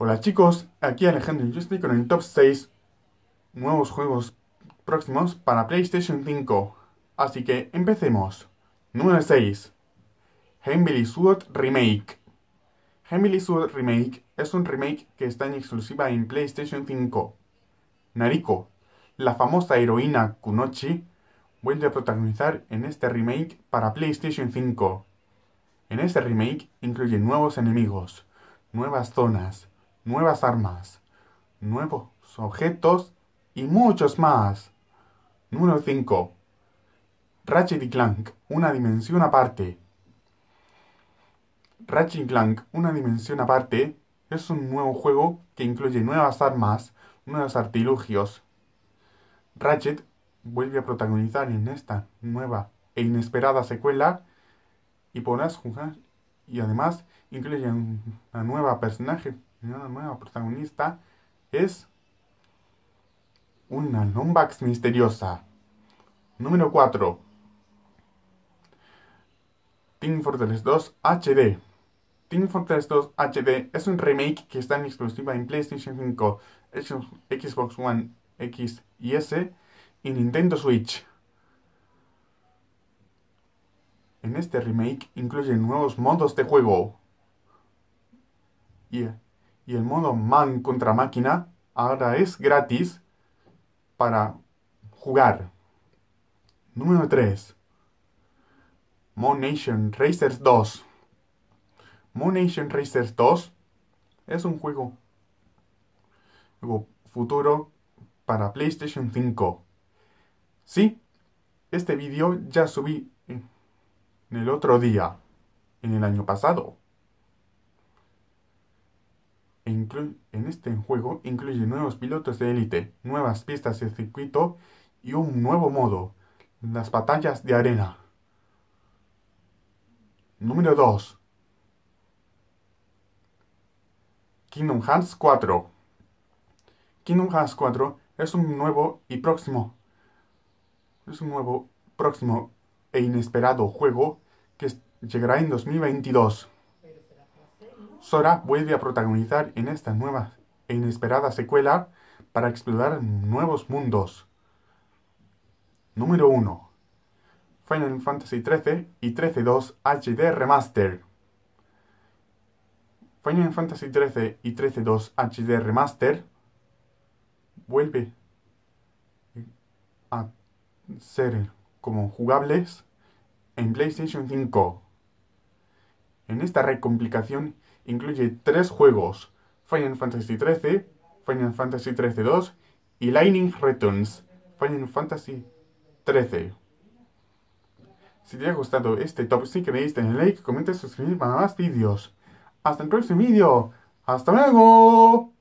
Hola chicos, aquí Alejandro estoy con el top 6 nuevos juegos próximos para PlayStation 5. Así que empecemos. Número 6. Heimly Sword Remake. Heimly Sword Remake es un remake que está en exclusiva en PlayStation 5. Nariko, la famosa heroína Kunochi, vuelve a protagonizar en este remake para PlayStation 5. En este remake incluye nuevos enemigos, nuevas zonas, nuevas armas, nuevos objetos y muchos más. Número 5. Ratchet y Clank, una dimensión aparte. Ratchet y Clank, una dimensión aparte, es un nuevo juego que incluye nuevas armas, nuevos artilugios. Ratchet vuelve a protagonizar en esta nueva e inesperada secuela y podrás jugar y además incluye una nueva personaje una nueva protagonista es una Lombax misteriosa. Número 4. Team Fortress 2 HD. Team Fortress 2 HD es un remake que está en exclusiva en PlayStation 5, Xbox One X y S y Nintendo Switch. En este remake incluye nuevos modos de juego. Y y el modo man contra máquina ahora es gratis para jugar. Número 3. Moon Nation Racers 2. Moon Nation Racers 2 es un juego, juego futuro para PlayStation 5. Sí, este vídeo ya subí en el otro día, en el año pasado en este juego incluye nuevos pilotos de élite, nuevas pistas de circuito y un nuevo modo, las batallas de arena. Número 2. Kingdom Hearts 4. Kingdom Hearts 4 es un nuevo y próximo es un nuevo, próximo e inesperado juego que llegará en 2022. Sora vuelve a protagonizar en esta nueva e inesperada secuela para explorar nuevos mundos. Número 1. Final Fantasy XIII y XIII-2 HD Remaster. Final Fantasy XIII y XIII-2 HD Remaster vuelve a ser como jugables en PlayStation 5. En esta recomplicación incluye tres juegos, Final Fantasy XIII, Final Fantasy XIII 2 y Lightning Returns, Final Fantasy XIII. Si te ha gustado este top, sí que me en el like, comenta y suscribir para más vídeos. Hasta el próximo vídeo. ¡Hasta luego!